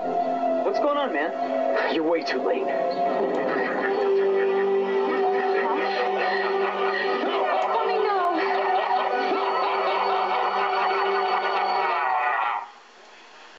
What's going on, man? You're way too late.